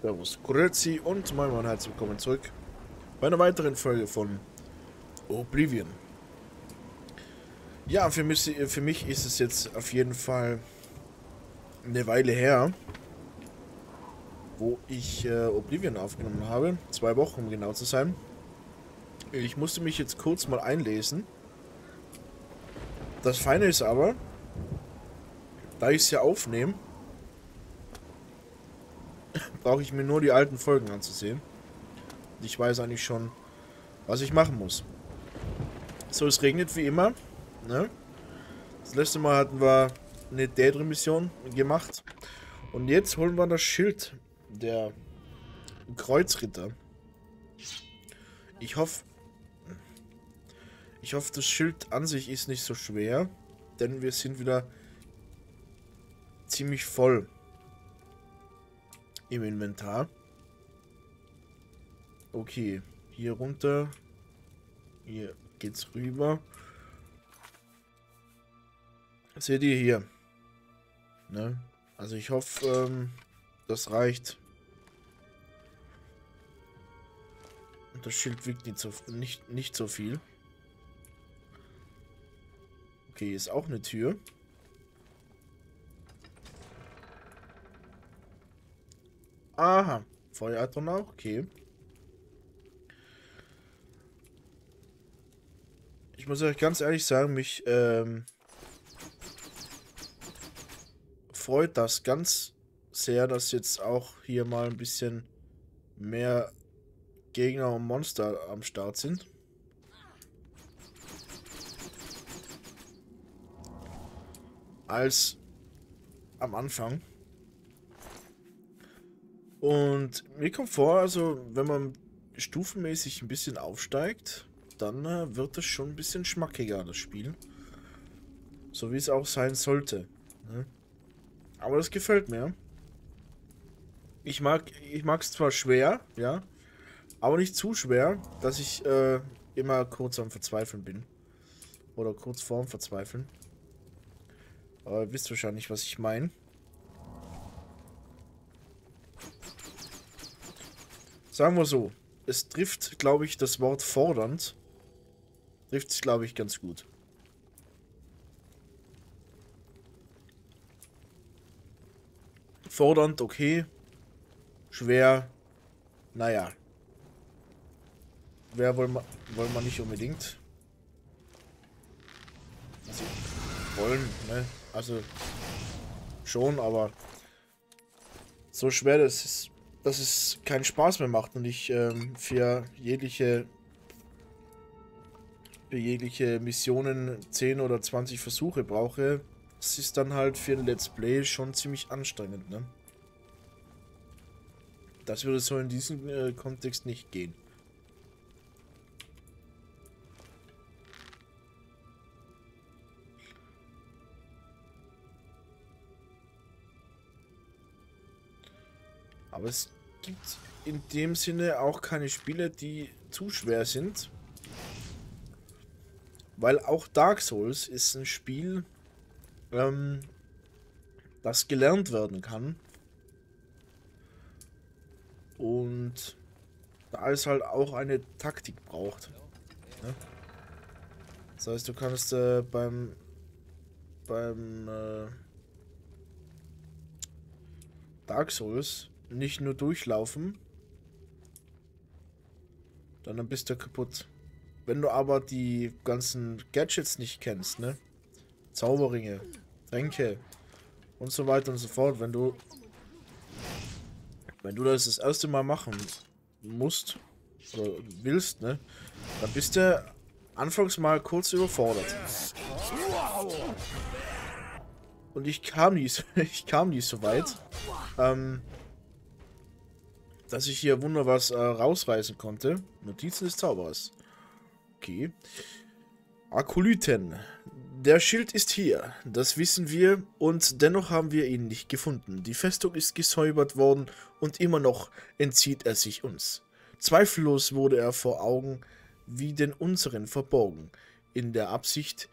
Servus, Grüezi und moin moin, herzlich willkommen zurück bei einer weiteren Folge von Oblivion. Ja, für mich, für mich ist es jetzt auf jeden Fall eine Weile her, wo ich äh, Oblivion aufgenommen habe. Zwei Wochen, um genau zu sein. Ich musste mich jetzt kurz mal einlesen. Das Feine ist aber, da ich es ja aufnehme, brauche ich mir nur die alten Folgen anzusehen. Ich weiß eigentlich schon, was ich machen muss. So, es regnet wie immer. Ne? Das letzte Mal hatten wir eine Daedra-Mission gemacht. Und jetzt holen wir das Schild der Kreuzritter. Ich hoffe, ich hoffe, das Schild an sich ist nicht so schwer, denn wir sind wieder ziemlich voll im Inventar. Okay, hier runter. Hier geht's rüber. Seht ihr hier? Ne? Also ich hoffe, ähm, das reicht. Und das Schild wiegt nicht so, nicht, nicht so viel. Okay, ist auch eine Tür. Aha. Feueratom auch? Okay. Ich muss euch ganz ehrlich sagen, mich ähm, freut das ganz sehr, dass jetzt auch hier mal ein bisschen mehr Gegner und Monster am Start sind. Als am Anfang. Und mir kommt vor, also wenn man stufenmäßig ein bisschen aufsteigt, dann äh, wird es schon ein bisschen schmackiger, das Spiel. So wie es auch sein sollte. Ne? Aber das gefällt mir. Ich mag ich es zwar schwer, ja, aber nicht zu schwer, dass ich äh, immer kurz am Verzweifeln bin. Oder kurz vorm Verzweifeln. Aber ihr wisst wahrscheinlich, was ich meine. Sagen wir so, es trifft, glaube ich, das Wort fordernd. Trifft es, glaube ich, ganz gut. Fordernd, okay. Schwer, naja. Wer wollen wir, wollen wir nicht unbedingt. Also, wollen, ne? Also, schon, aber so schwer das ist dass es keinen Spaß mehr macht und ich ähm, für jegliche für jegliche Missionen 10 oder 20 Versuche brauche, das ist dann halt für ein Let's Play schon ziemlich anstrengend, ne? Das würde so in diesem äh, Kontext nicht gehen. Aber es gibt in dem Sinne auch keine Spiele, die zu schwer sind. Weil auch Dark Souls ist ein Spiel, ähm, das gelernt werden kann. Und da es halt auch eine Taktik braucht. Ne? Das heißt, du kannst äh, beim beim äh, Dark Souls nicht nur durchlaufen, dann bist du kaputt. Wenn du aber die ganzen Gadgets nicht kennst, ne? Zauberringe, Tränke und so weiter und so fort, wenn du wenn du das das erste Mal machen musst oder willst, ne? Dann bist du anfangs mal kurz überfordert. Und ich kam nie so, ich kam nie so weit. Ähm, dass ich hier wunder was äh, rausreißen konnte. Notizen des Zauberers. Okay. Akolyten. Der Schild ist hier, das wissen wir, und dennoch haben wir ihn nicht gefunden. Die Festung ist gesäubert worden und immer noch entzieht er sich uns. Zweifellos wurde er vor Augen wie den unseren verborgen, in der Absicht,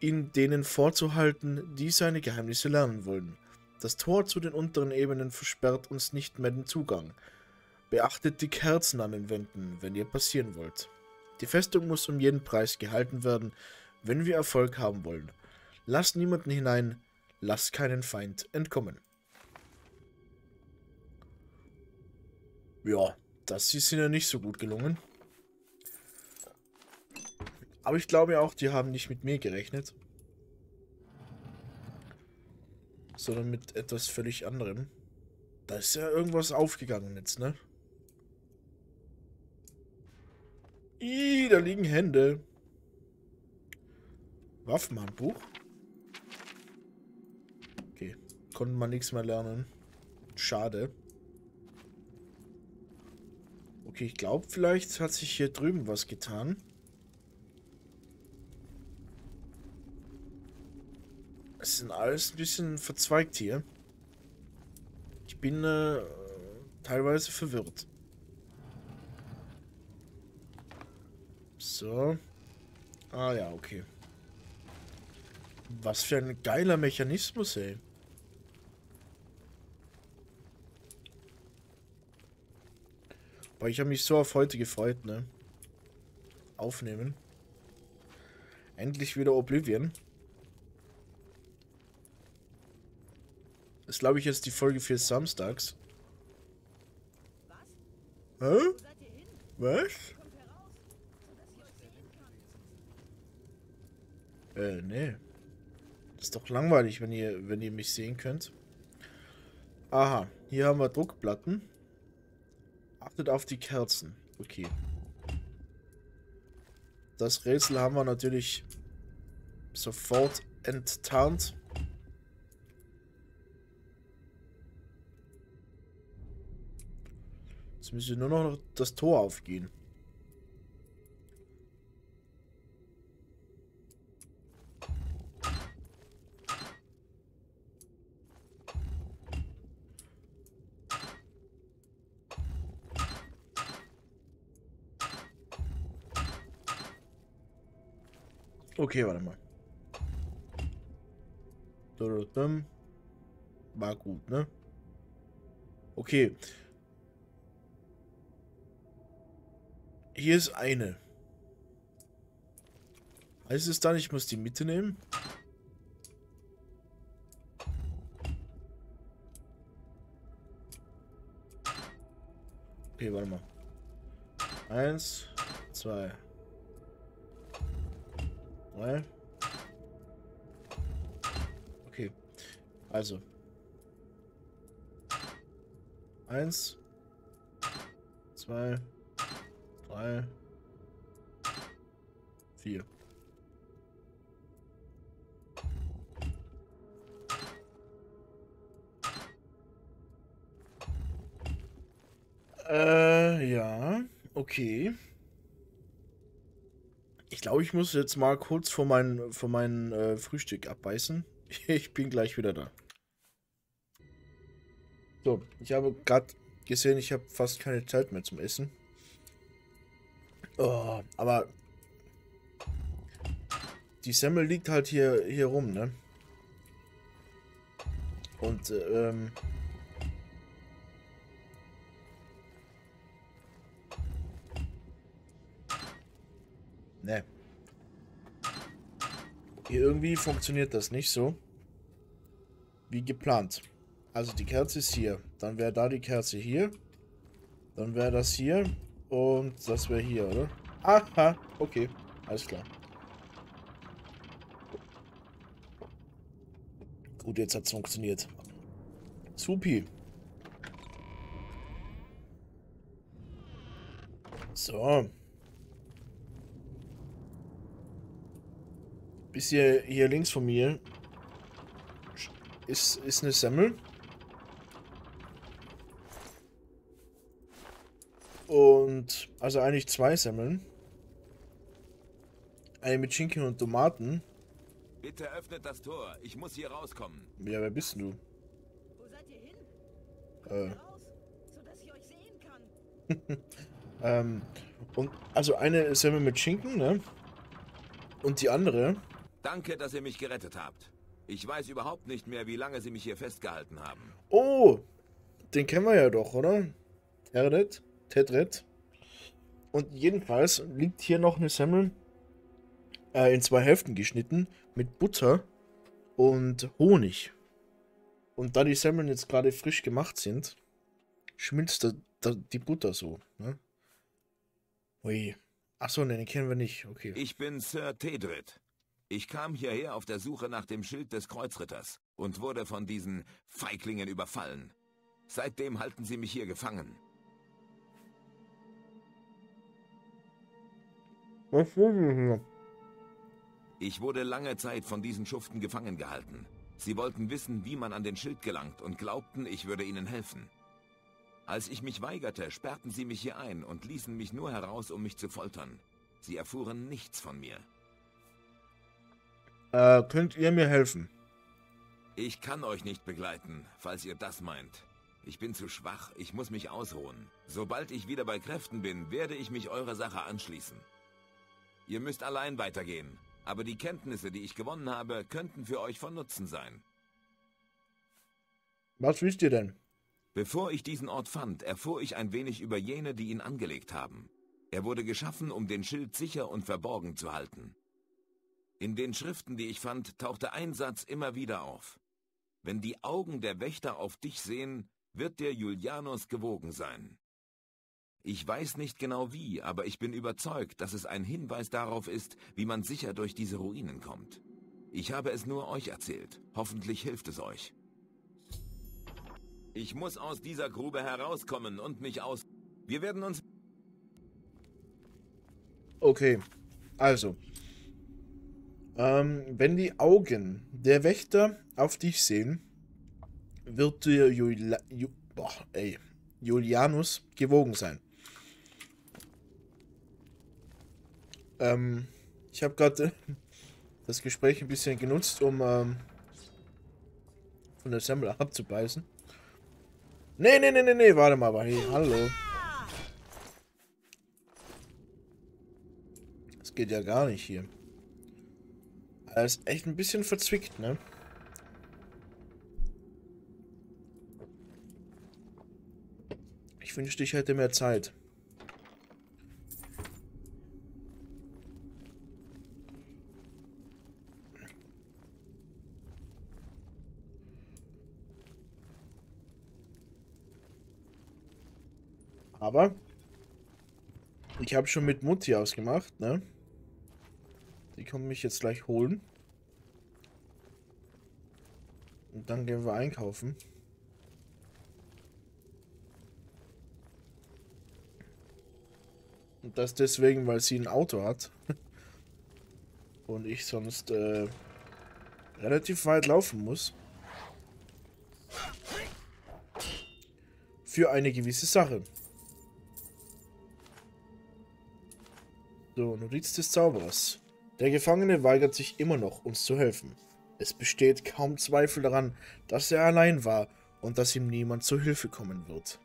ihn denen vorzuhalten, die seine Geheimnisse lernen wollen. Das Tor zu den unteren Ebenen versperrt uns nicht mehr den Zugang. Beachtet die Kerzen an den Wänden, wenn ihr passieren wollt. Die Festung muss um jeden Preis gehalten werden, wenn wir Erfolg haben wollen. Lasst niemanden hinein, lasst keinen Feind entkommen. Ja, das ist ihnen nicht so gut gelungen. Aber ich glaube auch, die haben nicht mit mir gerechnet. Sondern mit etwas völlig anderem. Da ist ja irgendwas aufgegangen jetzt, ne? Ih, da liegen Hände. Waffenhandbuch. Okay, konnten wir nichts mehr lernen. Schade. Okay, ich glaube, vielleicht hat sich hier drüben was getan. Es sind alles ein bisschen verzweigt hier. Ich bin äh, teilweise verwirrt. So. Ah ja, okay. Was für ein geiler Mechanismus, ey. Aber ich habe mich so auf heute gefreut, ne? Aufnehmen. Endlich wieder Oblivion. Das glaube ich jetzt die Folge für Samstags. Was? Hä? Was? Äh, nee. Ist doch langweilig, wenn ihr, wenn ihr mich sehen könnt. Aha, hier haben wir Druckplatten. Achtet auf die Kerzen. Okay. Das Rätsel haben wir natürlich sofort enttarnt. Jetzt müsste nur noch das Tor aufgehen. Okay, warte mal. War gut, ne? Okay. Hier ist eine. Heißt es dann, ich muss die Mitte nehmen? Okay, warte mal. Eins, zwei, drei. Okay. Also. Eins, zwei, drei, vier. Äh, ja, okay. Ich glaube, ich muss jetzt mal kurz vor mein, vor mein äh, Frühstück abbeißen. Ich bin gleich wieder da. So, ich habe gerade gesehen, ich habe fast keine Zeit mehr zum Essen. Oh, aber die Semmel liegt halt hier, hier rum, ne? Und, ähm... Ne. Irgendwie funktioniert das nicht so. Wie geplant. Also die Kerze ist hier. Dann wäre da die Kerze hier. Dann wäre das hier. Und das wäre hier, oder? Aha, okay. Alles klar. Gut, jetzt hat es funktioniert. Supi. So. Bis hier, hier links von mir ist, ist eine Semmel. Und, also eigentlich zwei Semmeln. Eine mit Schinken und Tomaten. Bitte öffnet das Tor. Ich muss hier rauskommen. Ja, wer bist du? Wo seid ihr hin? Kommt Äh. raus, sodass ich euch sehen kann. ähm, und, also eine Semmel mit Schinken, ne? Und die andere, Danke, dass ihr mich gerettet habt. Ich weiß überhaupt nicht mehr, wie lange sie mich hier festgehalten haben. Oh, den kennen wir ja doch, oder? Terret, Tetret. Und jedenfalls liegt hier noch eine Semmel äh, in zwei Hälften geschnitten mit Butter und Honig. Und da die Semmeln jetzt gerade frisch gemacht sind, schmilzt da, da die Butter so. Ne? Ui. Achso, ne, den kennen wir nicht. Okay. Ich bin Sir Tedrit. Ich kam hierher auf der Suche nach dem Schild des Kreuzritters und wurde von diesen Feiglingen überfallen. Seitdem halten sie mich hier gefangen. Was will wir hier? Ich wurde lange Zeit von diesen Schuften gefangen gehalten. Sie wollten wissen, wie man an den Schild gelangt und glaubten, ich würde ihnen helfen. Als ich mich weigerte, sperrten sie mich hier ein und ließen mich nur heraus, um mich zu foltern. Sie erfuhren nichts von mir. Äh, könnt ihr mir helfen? Ich kann euch nicht begleiten, falls ihr das meint. Ich bin zu schwach, ich muss mich ausruhen. Sobald ich wieder bei Kräften bin, werde ich mich eurer Sache anschließen. Ihr müsst allein weitergehen, aber die Kenntnisse, die ich gewonnen habe, könnten für euch von Nutzen sein. Was wisst ihr denn? Bevor ich diesen Ort fand, erfuhr ich ein wenig über jene, die ihn angelegt haben. Er wurde geschaffen, um den Schild sicher und verborgen zu halten. In den Schriften, die ich fand, tauchte ein Satz immer wieder auf. Wenn die Augen der Wächter auf dich sehen, wird dir Julianus gewogen sein. Ich weiß nicht genau wie, aber ich bin überzeugt, dass es ein Hinweis darauf ist, wie man sicher durch diese Ruinen kommt. Ich habe es nur euch erzählt. Hoffentlich hilft es euch. Ich muss aus dieser Grube herauskommen und mich aus... Wir werden uns... Okay, also. Ähm, wenn die Augen der Wächter auf dich sehen, wird dir Juli Ju Boah, ey, Julianus gewogen sein. Ähm, ich habe gerade das Gespräch ein bisschen genutzt, um ähm, von der Semmel abzubeißen. Nee, nee, nee, nee, nee, warte mal, aber hey, hallo. Das geht ja gar nicht hier. Das ist echt ein bisschen verzwickt, ne? Ich wünschte, ich hätte mehr Zeit. Aber ich habe schon mit Mutti ausgemacht, ne? Die kommen mich jetzt gleich holen. Und dann gehen wir einkaufen. Und das deswegen, weil sie ein Auto hat. Und ich sonst äh, relativ weit laufen muss. Für eine gewisse Sache. So, Notiz des Zauberers. Der Gefangene weigert sich immer noch, uns zu helfen. Es besteht kaum Zweifel daran, dass er allein war und dass ihm niemand zu Hilfe kommen wird.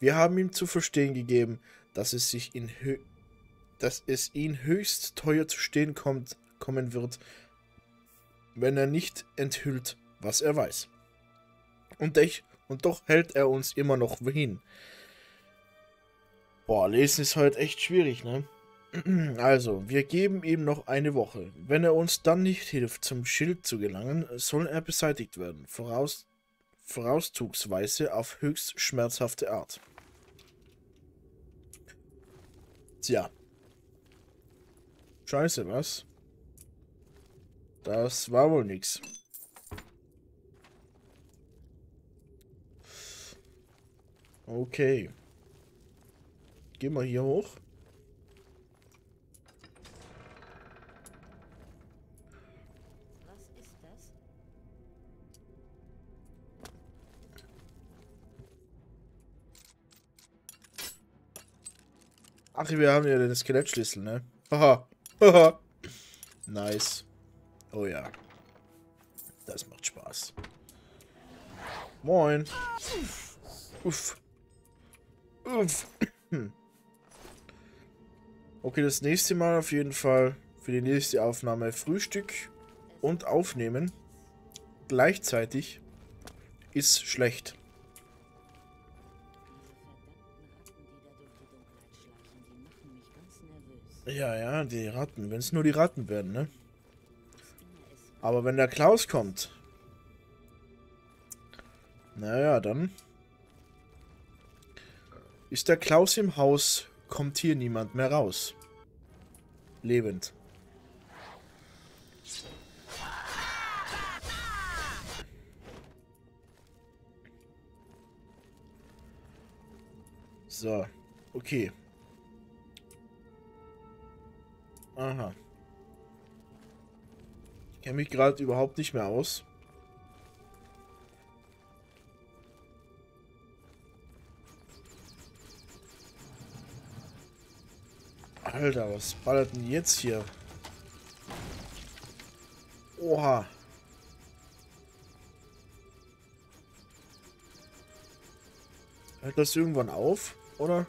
Wir haben ihm zu verstehen gegeben, dass es sich in dass es ihn höchst teuer zu stehen kommt, kommen wird, wenn er nicht enthüllt, was er weiß. Und, ich, und doch hält er uns immer noch hin. Boah, lesen ist heute echt schwierig, ne? Also, wir geben ihm noch eine Woche. Wenn er uns dann nicht hilft, zum Schild zu gelangen, soll er beseitigt werden, voraus, vorauszugsweise auf höchst schmerzhafte Art. Tja. Scheiße, was? Das war wohl nix. Okay. Gehen wir hier hoch. Ach, wir haben ja den Skelettschlüssel, ne? Haha. Haha. nice. Oh ja. Das macht Spaß. Moin. Uff. Uff. Okay, das nächste Mal auf jeden Fall für die nächste Aufnahme Frühstück und Aufnehmen. gleichzeitig ist schlecht. Ja, ja, die Ratten. Wenn es nur die Ratten werden, ne? Aber wenn der Klaus kommt. Naja, dann. Ist der Klaus im Haus, kommt hier niemand mehr raus. Lebend. So, okay. Aha. Ich kenne mich gerade überhaupt nicht mehr aus. Alter, was ballert denn jetzt hier? Oha. Hört das irgendwann auf, oder?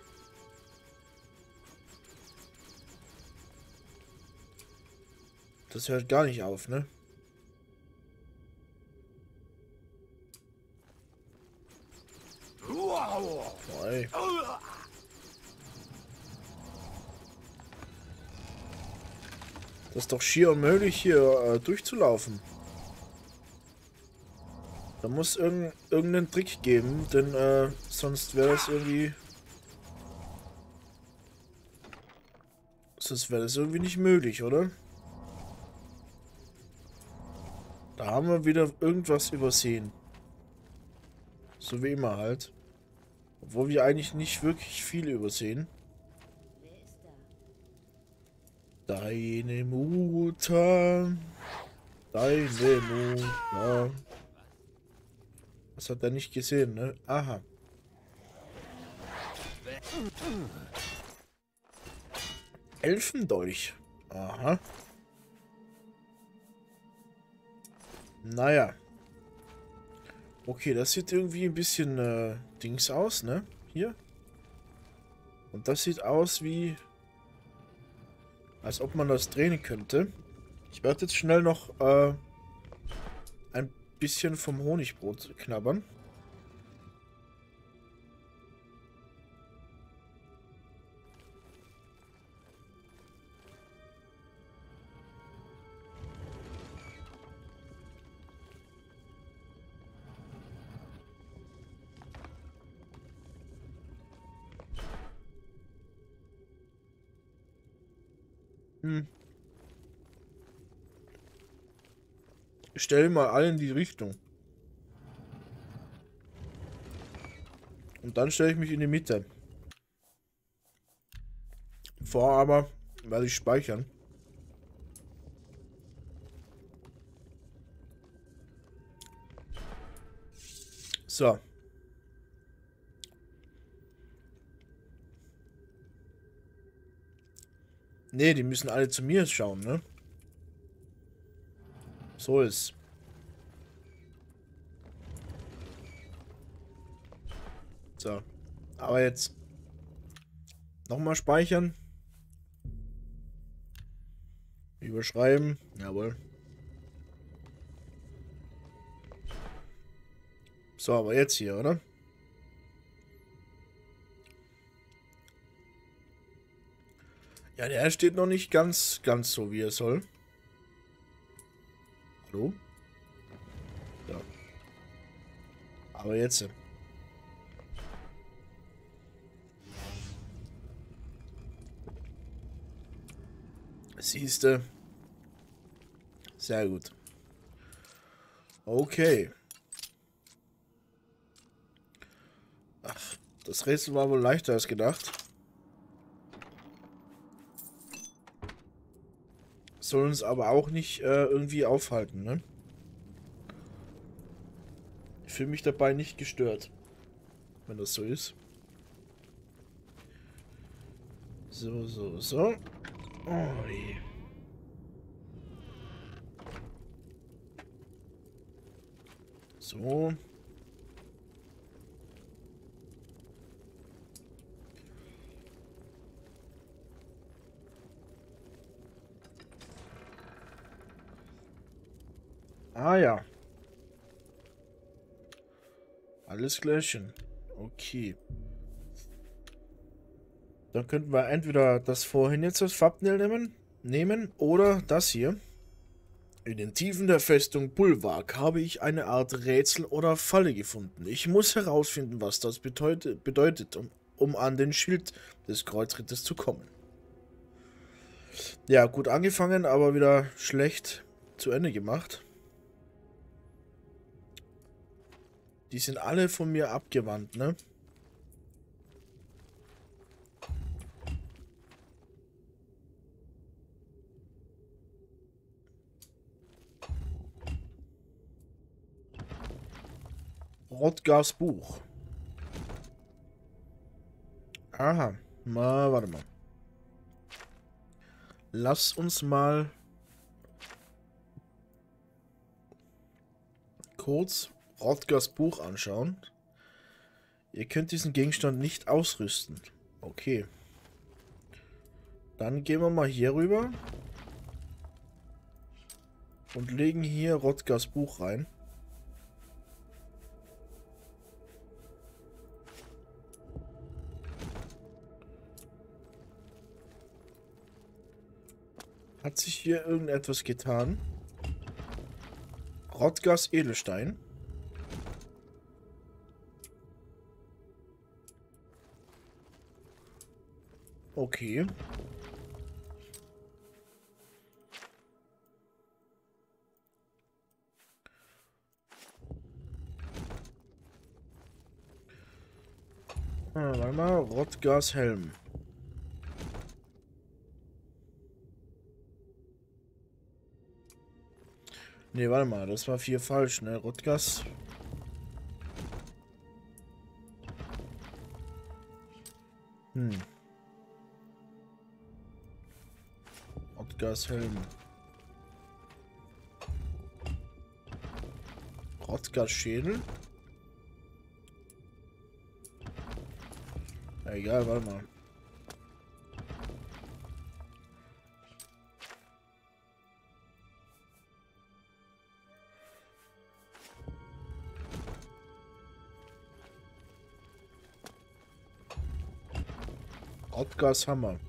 Das hört gar nicht auf, ne? Boah, ey. Das ist doch schier unmöglich, hier äh, durchzulaufen. Da muss irgend, irgendeinen Trick geben, denn äh, sonst wäre das irgendwie... Sonst wäre das irgendwie nicht möglich, oder? Da haben wir wieder irgendwas übersehen. So wie immer halt. Obwohl wir eigentlich nicht wirklich viel übersehen. Deine Mutter. Deine Mutter. Das hat er nicht gesehen, ne? Aha. Elfendolch. Aha. Naja. Okay, das sieht irgendwie ein bisschen äh, Dings aus, ne? Hier. Und das sieht aus wie... Als ob man das drehen könnte. Ich werde jetzt schnell noch äh, ein bisschen vom Honigbrot knabbern. Stell mal alle in die Richtung. Und dann stelle ich mich in die Mitte. Vor aber werde ich speichern. So. Nee, die müssen alle zu mir schauen, ne? So ist. So. Aber jetzt. Nochmal speichern. Überschreiben. Jawohl. So, aber jetzt hier, oder? Ja, der steht noch nicht ganz, ganz so, wie er soll. Hallo? Ja. Aber jetzt. Siehste. Sehr gut. Okay. Ach, das Rätsel war wohl leichter als gedacht. Soll uns aber auch nicht äh, irgendwie aufhalten, ne? Ich fühle mich dabei nicht gestört. Wenn das so ist. So, so, so. Oh, je. So. Ah ja. Alles klärchen. Okay. Dann könnten wir entweder das vorhin jetzt als Farbnell nehmen, nehmen oder das hier. In den Tiefen der Festung Bulwark habe ich eine Art Rätsel oder Falle gefunden. Ich muss herausfinden, was das bedeutet, bedeutet um, um an den Schild des Kreuzritters zu kommen. Ja, gut angefangen, aber wieder schlecht zu Ende gemacht. Die sind alle von mir abgewandt, ne? Rotgars Buch. Aha. Mal, warte mal. Lass uns mal kurz Rotgars Buch anschauen. Ihr könnt diesen Gegenstand nicht ausrüsten. Okay. Dann gehen wir mal hier rüber. Und legen hier Rotgars Buch rein. Hat sich hier irgendetwas getan? Rottgas Edelstein. Okay. Ah, warte mal, Rottgas Helm. Ne, warte mal, das war vier falsch, ne? Rotgas. Rotgashelm. Rotgas-Schädel. Egal, warte mal. Ottgars Hammer.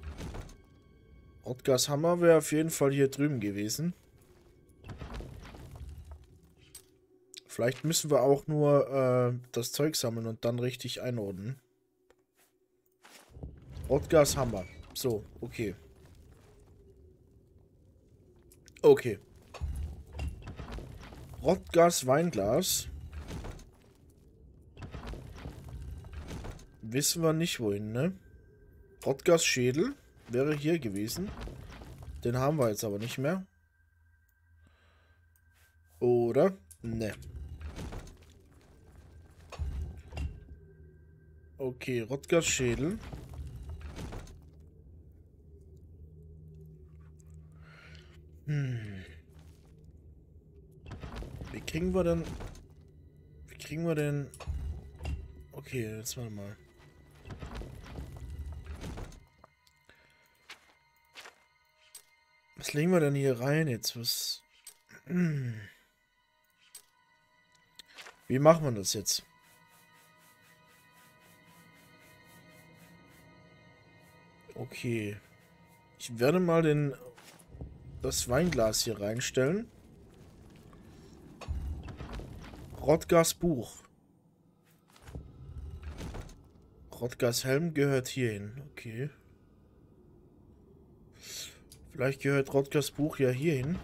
Ottgars Hammer wäre auf jeden Fall hier drüben gewesen. Vielleicht müssen wir auch nur äh, das Zeug sammeln und dann richtig einordnen. Ottgars Hammer. So, okay. Okay. Rottgas Weinglas. Wissen wir nicht wohin, ne? Rodgers Schädel wäre hier gewesen. Den haben wir jetzt aber nicht mehr. Oder? Ne. Okay, Rodgers Schädel. Hm. Wie kriegen wir denn... Wie kriegen wir denn... Okay, jetzt mal mal. Was legen wir denn hier rein jetzt? Was... Wie machen wir das jetzt? Okay. Ich werde mal den das Weinglas hier reinstellen. Rottgars Buch. Rottgars Helm gehört hierhin. Okay. Vielleicht gehört Rodgers Buch ja hierhin.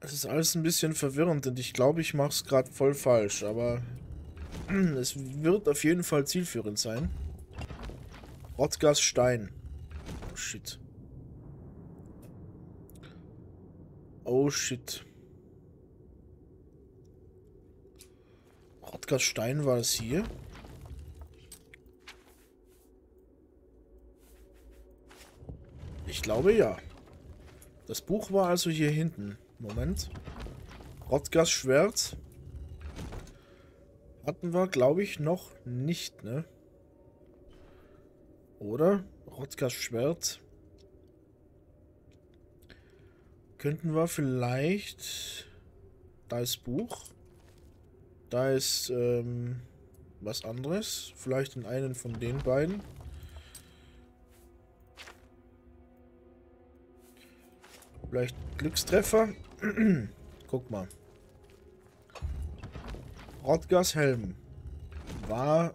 Es ist alles ein bisschen verwirrend und ich glaube, ich mache es gerade voll falsch, aber es wird auf jeden Fall zielführend sein. Rodgers Stein. Oh shit. Oh shit. Rodgers Stein war es hier? Ich glaube ja. Das Buch war also hier hinten. Moment. Rodgers Schwert. Hatten wir, glaube ich, noch nicht, ne? Oder? Rodgers Schwert. Könnten wir vielleicht Da ist Buch. Da ist ähm, was anderes. Vielleicht in einen von den beiden. Vielleicht Glückstreffer. Guck mal. Rodgers Helm war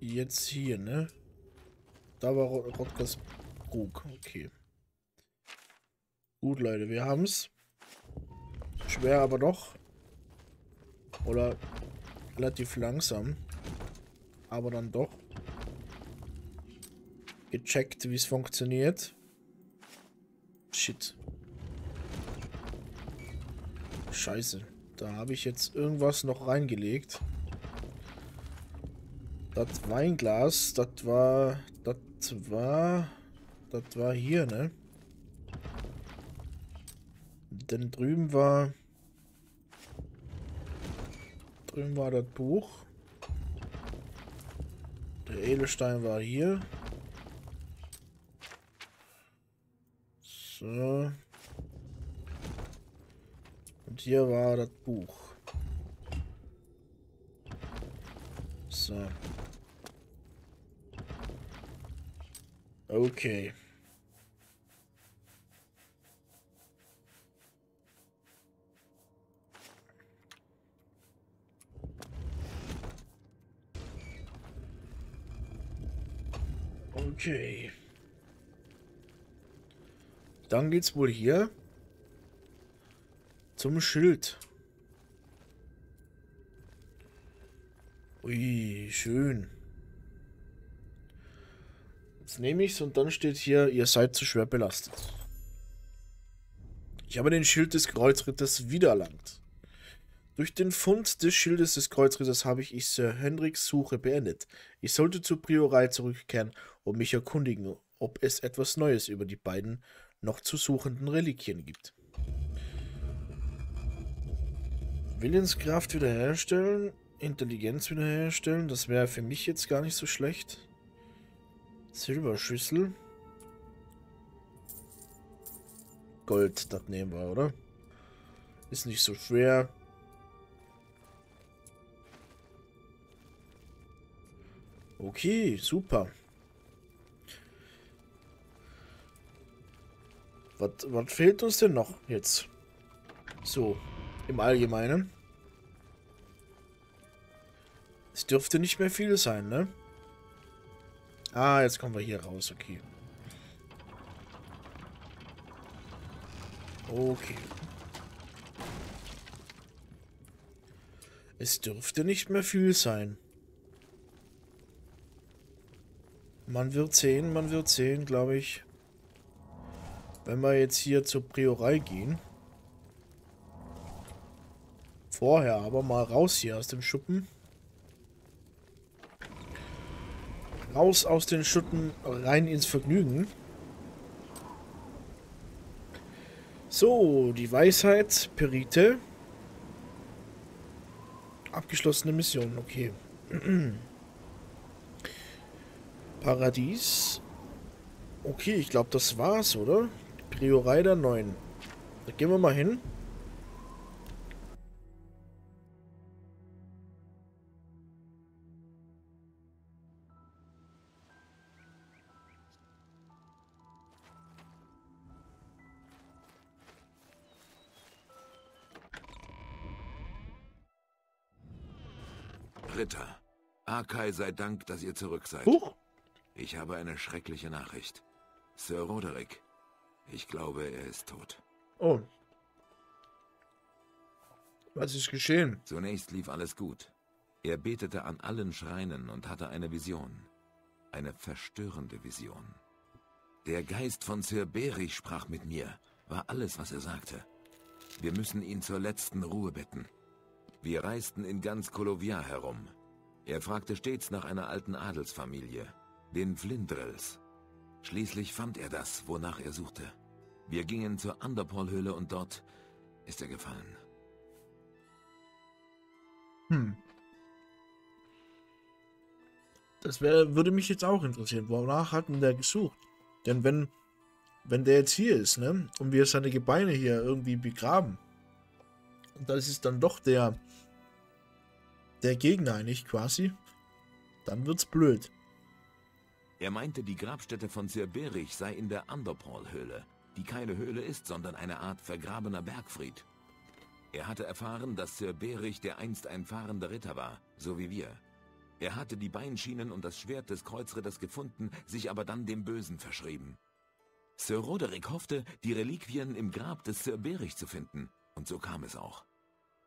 jetzt hier, ne? Da war Rodgers Krug. Okay. Gut, Leute, wir haben's. Schwer aber doch. Oder relativ langsam. Aber dann doch. Gecheckt, wie es funktioniert. Shit. Scheiße. Da habe ich jetzt irgendwas noch reingelegt. Das Weinglas, das war... Das war... Das war hier, ne? Denn drüben war... Drüben war das Buch. Der Edelstein war hier. So. Und hier war das Buch. So. Okay. Okay. Dann geht's wohl hier zum Schild. Ui, schön. Jetzt nehme ich es und dann steht hier, ihr seid zu schwer belastet. Ich habe den Schild des Kreuzritters wiedererlangt. Durch den Fund des Schildes des Kreuzritters habe ich Sir Henriks Suche beendet. Ich sollte zur Priorei zurückkehren und mich erkundigen, ob es etwas Neues über die beiden noch zu suchenden Reliquien gibt. Willenskraft wiederherstellen, Intelligenz wiederherstellen, das wäre für mich jetzt gar nicht so schlecht. Silberschüssel. Gold, das nehmen wir, oder? Ist nicht so schwer. Okay, super. Was, fehlt uns denn noch jetzt? So, im Allgemeinen. Es dürfte nicht mehr viel sein, ne? Ah, jetzt kommen wir hier raus, okay. Okay. Es dürfte nicht mehr viel sein. Man wird sehen, man wird sehen, glaube ich. Wenn wir jetzt hier zur Priorei gehen. Vorher aber mal raus hier aus dem Schuppen. Raus aus den Schuppen, rein ins Vergnügen. So, die Weisheit, Perite. Abgeschlossene Mission, okay. Paradies. Okay, ich glaube, das war's, oder? Priorei der 9. Da gehen wir mal hin. Akai sei Dank, dass ihr zurück seid. Huch. Ich habe eine schreckliche Nachricht. Sir Roderick, ich glaube, er ist tot. Oh. Was ist geschehen? Zunächst lief alles gut. Er betete an allen Schreinen und hatte eine Vision. Eine verstörende Vision. Der Geist von Sir Berich sprach mit mir, war alles, was er sagte. Wir müssen ihn zur letzten Ruhe bitten. Wir reisten in ganz Kolovia herum. Er fragte stets nach einer alten Adelsfamilie den Flindrels. Schließlich fand er das, wonach er suchte. Wir gingen zur Underpol-Höhle und dort ist er gefallen. Hm. Das wär, würde mich jetzt auch interessieren. Wonach hat denn der gesucht? Denn wenn, wenn der jetzt hier ist, ne, und wir seine Gebeine hier irgendwie begraben, und das ist dann doch der der Gegner eigentlich quasi, dann wird's blöd. Er meinte, die Grabstätte von Sir Berich sei in der Underpaul-Höhle, die keine Höhle ist, sondern eine Art vergrabener Bergfried. Er hatte erfahren, dass Sir Berich der einst ein fahrender Ritter war, so wie wir. Er hatte die Beinschienen und das Schwert des Kreuzritters gefunden, sich aber dann dem Bösen verschrieben. Sir Roderick hoffte, die Reliquien im Grab des Sir Berich zu finden, und so kam es auch.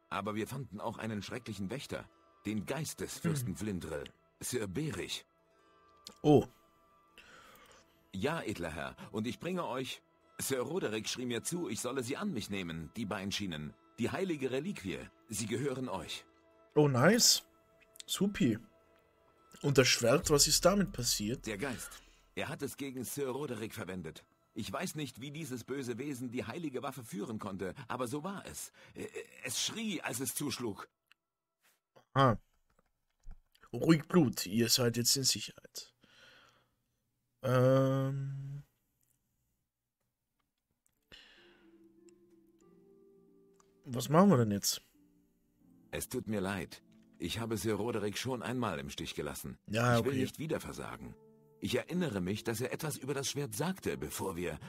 Aber wir fanden auch einen schrecklichen Wächter, den Geist des Fürsten Flindrell, Sir Berich. Oh, Ja, edler Herr, und ich bringe euch... Sir Roderick schrie mir zu, ich solle sie an mich nehmen, die Beinschienen. Die heilige Reliquie. Sie gehören euch. oh nice. Supi. Und das Schwert, was ist damit passiert? Der Geist. Er hat es gegen Sir Roderick verwendet. Ich weiß nicht, wie dieses böse Wesen die heilige Waffe führen konnte, aber so war es. Äh, Es schrie, als es zuschlug. Ah. Ruhig Blut, ihr seid jetzt in Sicherheit. Ähm. Was machen wir denn jetzt? Es tut mir leid. Ich habe Sir Roderick schon einmal im Stich gelassen. Ja, ich will okay. nicht wieder versagen. Ich erinnere mich, dass er etwas über das Schwert sagte, bevor wir...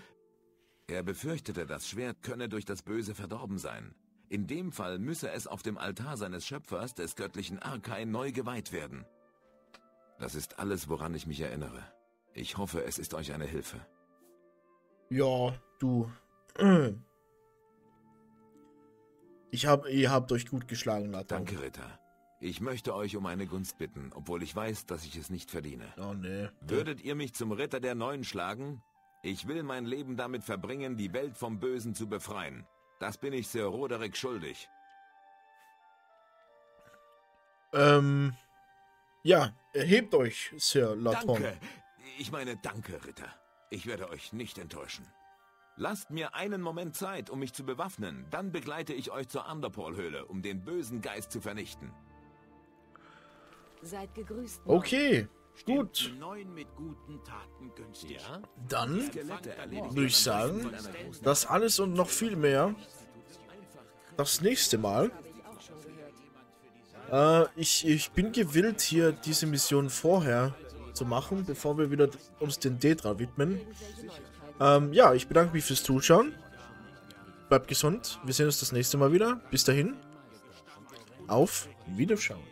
Er befürchtete, das Schwert könne durch das Böse verdorben sein. In dem Fall müsse es auf dem Altar seines Schöpfers, des göttlichen Arkai, neu geweiht werden. Das ist alles, woran ich mich erinnere. Ich hoffe, es ist euch eine Hilfe. Ja, du. Ich hab, ihr habt euch gut geschlagen, Latte. Danke, Ritter. Ich möchte euch um eine Gunst bitten, obwohl ich weiß, dass ich es nicht verdiene. Oh nee. Würdet ihr mich zum Ritter der Neuen schlagen? Ich will mein Leben damit verbringen, die Welt vom Bösen zu befreien. Das bin ich Sir Roderick schuldig. Ähm. Ja, erhebt euch, Sir Laton. Danke. Ich meine, danke, Ritter. Ich werde euch nicht enttäuschen. Lasst mir einen Moment Zeit, um mich zu bewaffnen. Dann begleite ich euch zur Underpaul-Höhle, um den bösen Geist zu vernichten. Seid gegrüßt. Neun. Okay, gut. Die Neuen mit guten Taten günstig. Ja? Dann würde ich sagen, das alles und noch viel mehr das nächste Mal. Äh, ich, ich bin gewillt, hier diese Mission vorher zu machen, bevor wir wieder uns den Dedra widmen. Ähm, ja, ich bedanke mich fürs Zuschauen. Bleibt gesund. Wir sehen uns das nächste Mal wieder. Bis dahin. Auf Wiederschauen.